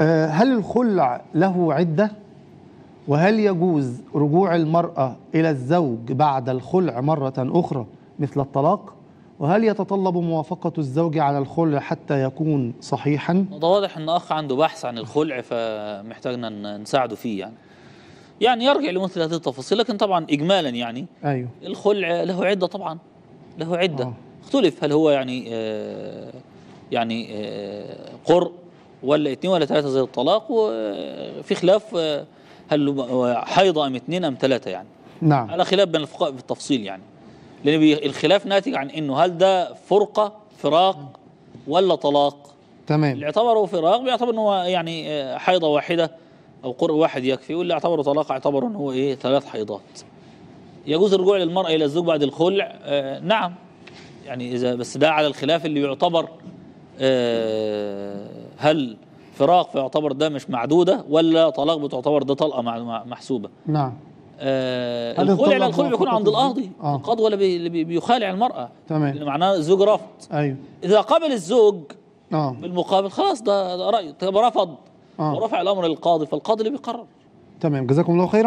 آه، هل الخلع له عدة؟ وهل يجوز رجوع المرأة إلى الزوج بعد الخلع مرة أخرى مثل الطلاق؟ وهل يتطلب موافقة الزوج على الخلع حتى يكون صحيحا؟ ده واضح إن أخ عنده بحث عن الخلع فمحتاجنا نساعده فيه يعني يعني يرجع لمثل هذه التفاصيل لكن طبعا اجمالا يعني أيوه الخلع له عدة طبعا له عدة آه. اختلف هل هو يعني آه يعني آه قر ولا اتنين ولا ثلاثة زي الطلاق وفي خلاف هل هو حيضه أم اتنين أم ثلاثة يعني. نعم. على خلاف بين الفقهاء في التفصيل يعني. لأن بي- الخلاف ناتج عن إنه هل ده فرقة فراق ولا طلاق؟ تمام. اللي اعتبره فراق بيعتبر إنه هو يعني حيضة واحدة أو قرء واحد يكفي واللي اعتبره طلاق اعتبره إنه هو إيه ثلاث حيضات. يجوز الرجوع للمرأة إلى الزوج بعد الخلع؟ آه نعم. يعني إذا بس ده على الخلاف اللي يعتبر هل فراق فيعتبر ده مش معدودة ولا طلاق بتعتبر ده طلقة محسوبة؟ نعم. آه الخلع لا الخلع بيكون عند؟ القاضي. آه. القاضي ولا بي بيخالع المرأة. تمام. اللي معناه الزوج رفض. أيوه. إذا قبل الزوج آه. بالمقابل خلاص ده, رأي. طب رفض. آه. ورفع الأمر للقاضي فالقاضي اللي بيقرر. تمام. جزاكم الله خيرا.